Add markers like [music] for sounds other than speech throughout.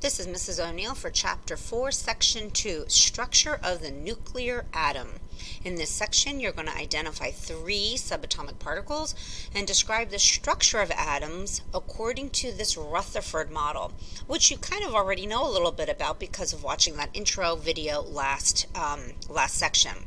This is Mrs. O'Neill for Chapter 4, Section 2, Structure of the Nuclear Atom. In this section, you're going to identify three subatomic particles and describe the structure of atoms according to this Rutherford model, which you kind of already know a little bit about because of watching that intro video last, um, last section.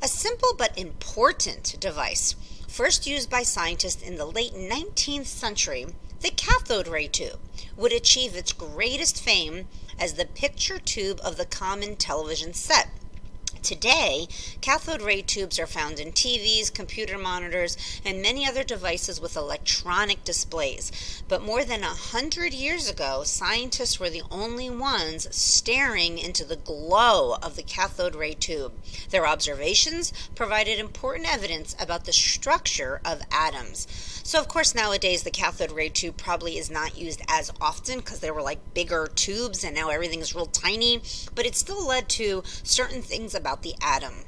A simple but important device, first used by scientists in the late 19th century, the cathode ray tube would achieve its greatest fame as the picture tube of the common television set. Today, cathode ray tubes are found in TVs, computer monitors, and many other devices with electronic displays. But more than a hundred years ago, scientists were the only ones staring into the glow of the cathode ray tube. Their observations provided important evidence about the structure of atoms. So, of course, nowadays the cathode ray tube probably is not used as often because they were like bigger tubes and now everything is real tiny, but it still led to certain things about about the atom.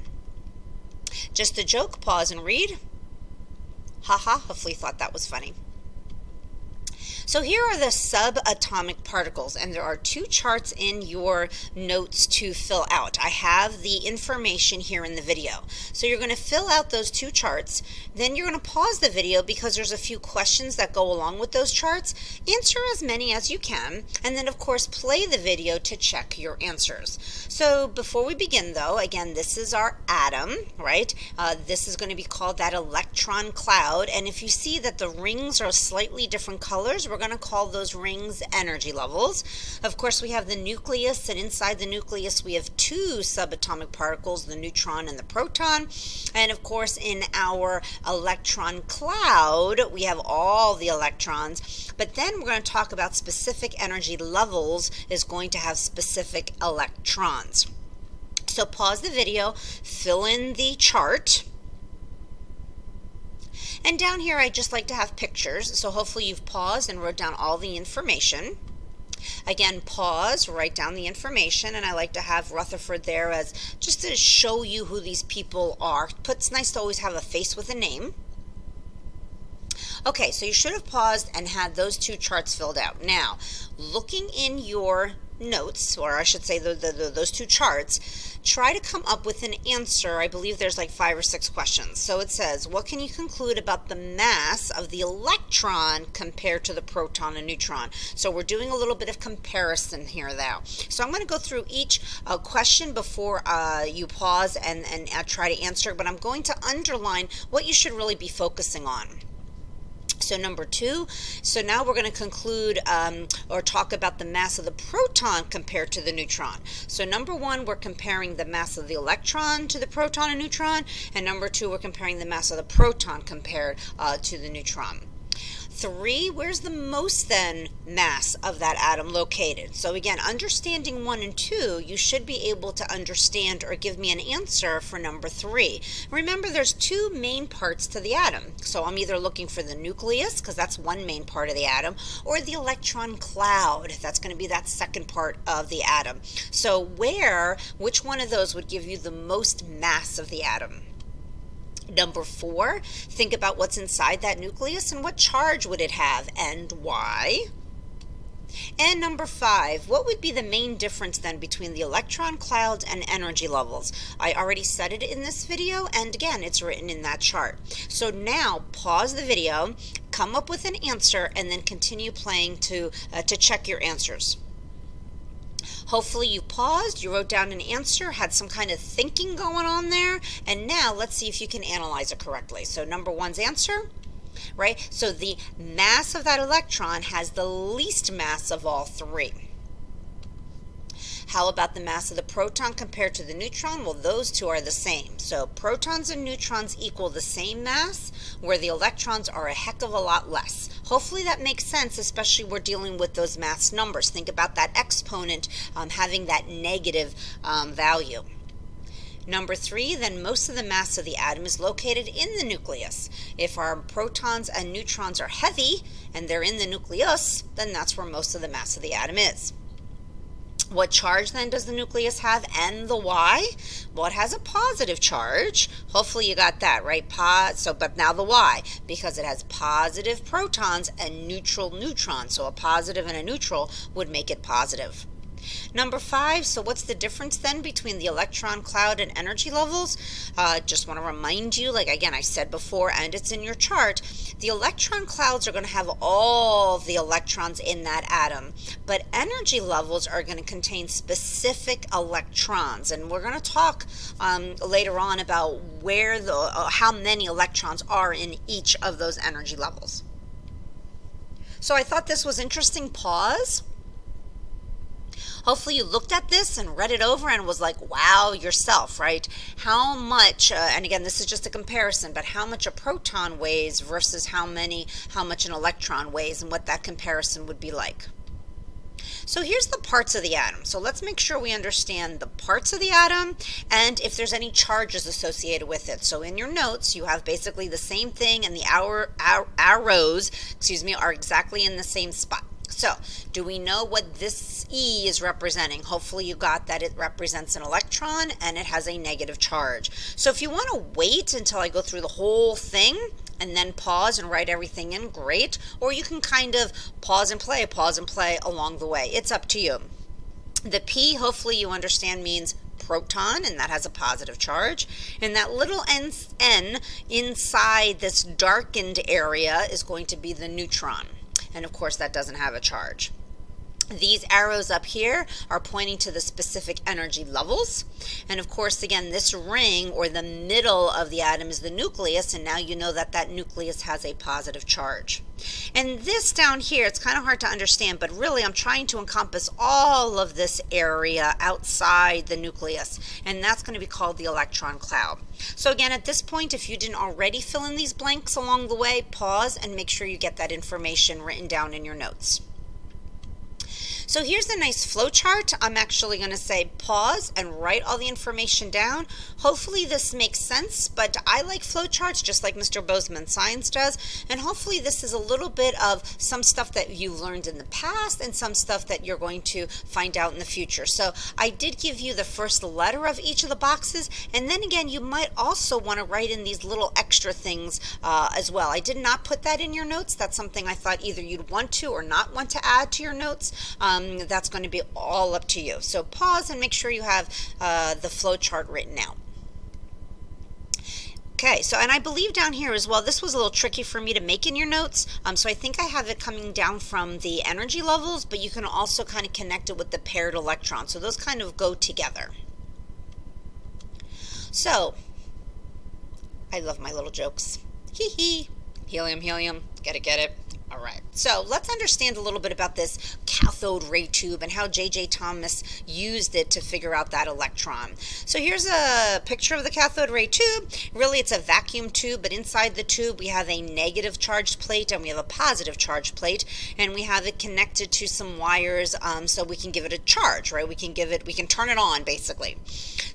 Just a joke, pause and read. Haha, ha, hopefully thought that was funny. So here are the subatomic particles, and there are two charts in your notes to fill out. I have the information here in the video. So you're going to fill out those two charts, then you're going to pause the video because there's a few questions that go along with those charts. Answer as many as you can, and then of course play the video to check your answers. So before we begin though, again, this is our atom, right? Uh, this is going to be called that electron cloud, and if you see that the rings are slightly different colors, we're going to call those rings energy levels. Of course, we have the nucleus, and inside the nucleus, we have two subatomic particles, the neutron and the proton. And of course, in our electron cloud, we have all the electrons. But then we're going to talk about specific energy levels is going to have specific electrons. So pause the video, fill in the chart. And down here, I just like to have pictures. So hopefully you've paused and wrote down all the information. Again, pause, write down the information, and I like to have Rutherford there as just to show you who these people are. It's nice to always have a face with a name. Okay, so you should have paused and had those two charts filled out. Now, looking in your notes, or I should say the, the, the, those two charts, try to come up with an answer. I believe there's like five or six questions. So it says, what can you conclude about the mass of the electron compared to the proton and neutron? So we're doing a little bit of comparison here though. So I'm going to go through each uh, question before uh, you pause and, and uh, try to answer, but I'm going to underline what you should really be focusing on. So number two, so now we're going to conclude um, or talk about the mass of the proton compared to the neutron. So number one, we're comparing the mass of the electron to the proton and neutron. And number two, we're comparing the mass of the proton compared uh, to the neutron. Three, where's the most then mass of that atom located? So again, understanding one and two, you should be able to understand or give me an answer for number three. Remember, there's two main parts to the atom. So I'm either looking for the nucleus, because that's one main part of the atom, or the electron cloud. That's going to be that second part of the atom. So where, which one of those would give you the most mass of the atom? Number four, think about what's inside that nucleus and what charge would it have and why. And number five, what would be the main difference then between the electron clouds and energy levels? I already said it in this video, and again, it's written in that chart. So now pause the video, come up with an answer, and then continue playing to, uh, to check your answers. Hopefully you paused, you wrote down an answer, had some kind of thinking going on there, and now let's see if you can analyze it correctly. So number one's answer, right? So the mass of that electron has the least mass of all three. How about the mass of the proton compared to the neutron? Well, those two are the same. So protons and neutrons equal the same mass, where the electrons are a heck of a lot less. Hopefully that makes sense, especially we're dealing with those mass numbers. Think about that exponent um, having that negative um, value. Number three, then most of the mass of the atom is located in the nucleus. If our protons and neutrons are heavy and they're in the nucleus, then that's where most of the mass of the atom is. What charge then does the nucleus have and the why? Well, it has a positive charge. Hopefully you got that, right? Po so, but now the why, because it has positive protons and neutral neutrons. So a positive and a neutral would make it positive. Number five, so what's the difference then between the electron cloud and energy levels? Uh, just want to remind you, like again, I said before, and it's in your chart, the electron clouds are going to have all the electrons in that atom, but energy levels are going to contain specific electrons, and we're going to talk um, later on about where the, uh, how many electrons are in each of those energy levels. So I thought this was interesting. Pause. Hopefully, you looked at this and read it over and was like, wow, yourself, right? How much, uh, and again, this is just a comparison, but how much a proton weighs versus how many, how much an electron weighs and what that comparison would be like. So here's the parts of the atom. So let's make sure we understand the parts of the atom and if there's any charges associated with it. So in your notes, you have basically the same thing and the arrows, excuse me, are exactly in the same spot. So, do we know what this E is representing? Hopefully you got that it represents an electron and it has a negative charge. So if you want to wait until I go through the whole thing and then pause and write everything in, great. Or you can kind of pause and play, pause and play along the way. It's up to you. The P, hopefully you understand, means proton, and that has a positive charge. And that little n, n inside this darkened area is going to be the neutron and of course that doesn't have a charge. These arrows up here are pointing to the specific energy levels. And of course, again, this ring or the middle of the atom is the nucleus, and now you know that that nucleus has a positive charge. And this down here, it's kind of hard to understand, but really I'm trying to encompass all of this area outside the nucleus, and that's going to be called the electron cloud. So again, at this point, if you didn't already fill in these blanks along the way, pause and make sure you get that information written down in your notes. So here's a nice flow chart. I'm actually going to say pause and write all the information down. Hopefully this makes sense, but I like flow charts just like Mr. Bozeman Science does. And hopefully this is a little bit of some stuff that you've learned in the past and some stuff that you're going to find out in the future. So I did give you the first letter of each of the boxes. And then again, you might also want to write in these little extra things uh, as well. I did not put that in your notes. That's something I thought either you'd want to or not want to add to your notes. Um, um, that's going to be all up to you. So pause and make sure you have uh, the flow chart written out. Okay, so and I believe down here as well, this was a little tricky for me to make in your notes. Um, so I think I have it coming down from the energy levels, but you can also kind of connect it with the paired electrons. So those kind of go together. So, I love my little jokes. Hee hee. Helium, helium. Get it, get it. All right, so let's understand a little bit about this cathode ray tube and how J.J. Thomas used it to figure out that electron. So here's a picture of the cathode ray tube. Really, it's a vacuum tube, but inside the tube we have a negative charged plate and we have a positive charged plate, and we have it connected to some wires um, so we can give it a charge, right? We can give it, we can turn it on, basically.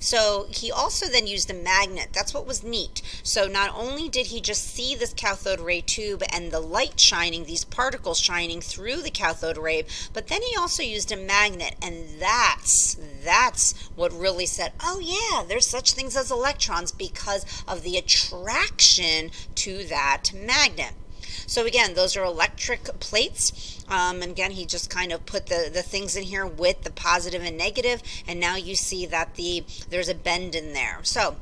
So he also then used a magnet. That's what was neat. So not only did he just see this cathode ray tube and the light shining these particles shining through the cathode ray, but then he also used a magnet, and that's that's what really said, oh yeah, there's such things as electrons because of the attraction to that magnet. So again, those are electric plates. Um, and again, he just kind of put the, the things in here with the positive and negative, and now you see that the there's a bend in there. So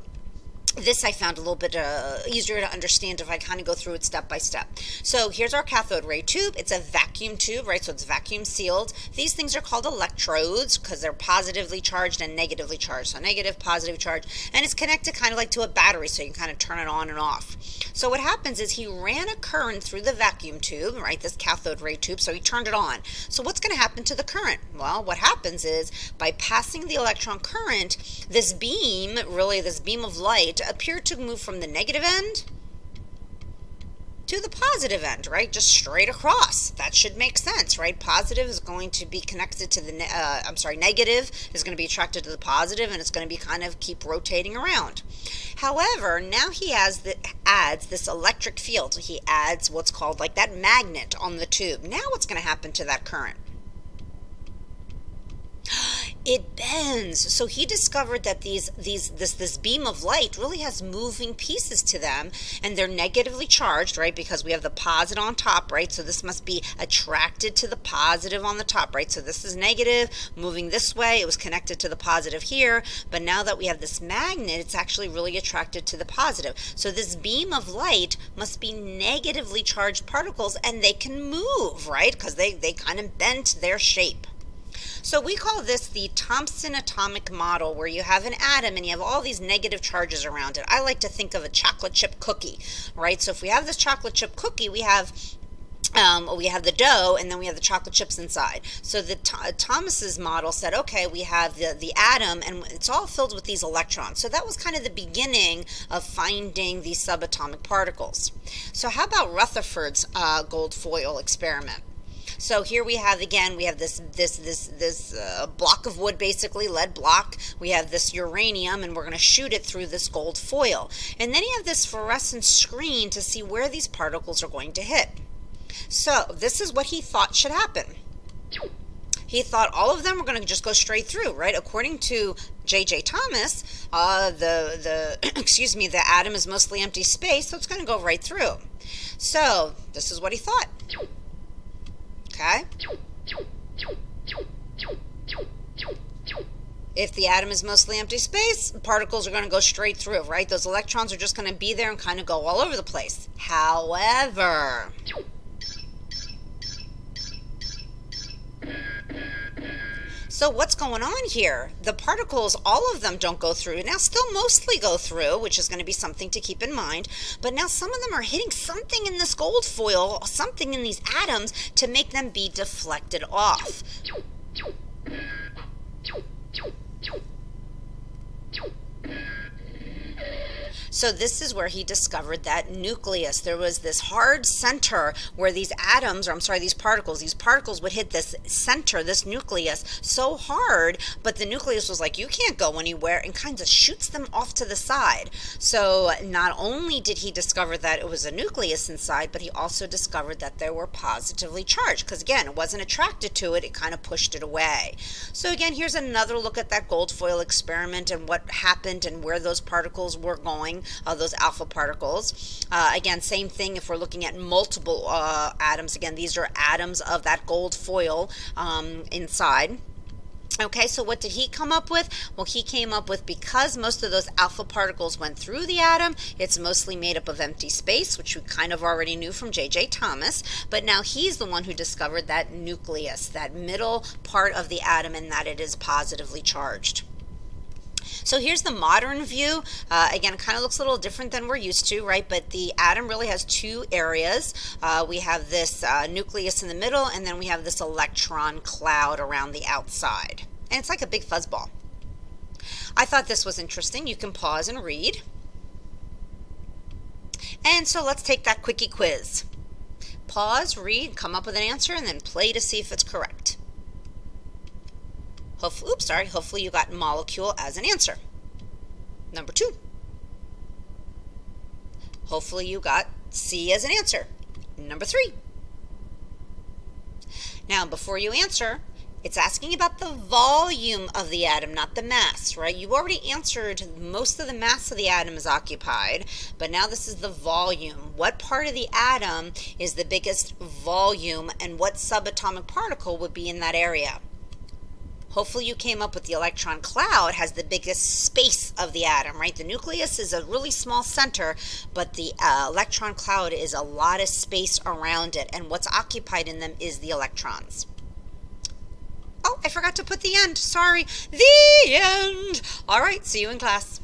this I found a little bit uh, easier to understand if I kind of go through it step by step. So here's our cathode ray tube. It's a vacuum tube, right? So it's vacuum sealed. These things are called electrodes because they're positively charged and negatively charged. So negative, positive charge. And it's connected kind of like to a battery so you can kind of turn it on and off. So what happens is he ran a current through the vacuum tube, right? This cathode ray tube. So he turned it on. So what's going to happen to the current? Well, what happens is by passing the electron current, this beam, really this beam of light, appear to move from the negative end to the positive end, right? Just straight across. That should make sense, right? Positive is going to be connected to the, uh, I'm sorry, negative is going to be attracted to the positive and it's going to be kind of keep rotating around. However, now he has the, adds this electric field. He adds what's called like that magnet on the tube. Now what's going to happen to that current? It bends. So he discovered that these these this this beam of light really has moving pieces to them and they're negatively charged, right? Because we have the positive on top, right? So this must be attracted to the positive on the top, right? So this is negative, moving this way. It was connected to the positive here, but now that we have this magnet, it's actually really attracted to the positive. So this beam of light must be negatively charged particles and they can move, right? Because they, they kind of bent their shape. So we call this the Thomson atomic model where you have an atom and you have all these negative charges around it. I like to think of a chocolate chip cookie, right? So if we have this chocolate chip cookie, we have um, we have the dough and then we have the chocolate chips inside. So the Thomas's model said, okay, we have the, the atom and it's all filled with these electrons. So that was kind of the beginning of finding these subatomic particles. So how about Rutherford's uh, gold foil experiment? So here we have again, we have this this this this uh, block of wood, basically lead block. We have this uranium, and we're going to shoot it through this gold foil. And then you have this fluorescent screen to see where these particles are going to hit. So this is what he thought should happen. He thought all of them were going to just go straight through, right? According to J.J. Thomas, uh, the the [clears throat] excuse me, the atom is mostly empty space, so it's going to go right through. So this is what he thought. Okay? If the atom is mostly empty space, particles are going to go straight through, right? Those electrons are just going to be there and kind of go all over the place. However, So what's going on here? The particles, all of them don't go through. Now still mostly go through, which is going to be something to keep in mind. But now some of them are hitting something in this gold foil, something in these atoms to make them be deflected off. So this is where he discovered that nucleus. There was this hard center where these atoms, or I'm sorry, these particles, these particles would hit this center, this nucleus, so hard, but the nucleus was like, you can't go anywhere, and kind of shoots them off to the side. So not only did he discover that it was a nucleus inside, but he also discovered that they were positively charged, because again, it wasn't attracted to it, it kind of pushed it away. So again, here's another look at that gold foil experiment and what happened and where those particles were going uh, those alpha particles. Uh, again, same thing if we're looking at multiple uh, atoms. Again, these are atoms of that gold foil um, inside. Okay, so what did he come up with? Well, he came up with because most of those alpha particles went through the atom, it's mostly made up of empty space, which we kind of already knew from J.J. Thomas. But now he's the one who discovered that nucleus, that middle part of the atom, and that it is positively charged. So here's the modern view. Uh, again, kind of looks a little different than we're used to, right? But the atom really has two areas. Uh, we have this uh, nucleus in the middle, and then we have this electron cloud around the outside. And it's like a big fuzzball. I thought this was interesting. You can pause and read. And so let's take that quickie quiz. Pause, read, come up with an answer, and then play to see if it's correct. Hopefully, oops, sorry, hopefully you got molecule as an answer. Number two. Hopefully you got C as an answer. Number three. Now, before you answer, it's asking about the volume of the atom, not the mass, right? You already answered most of the mass of the atom is occupied, but now this is the volume. What part of the atom is the biggest volume and what subatomic particle would be in that area? Hopefully you came up with the electron cloud has the biggest space of the atom, right? The nucleus is a really small center, but the uh, electron cloud is a lot of space around it, and what's occupied in them is the electrons. Oh, I forgot to put the end. Sorry. The end. All right, see you in class.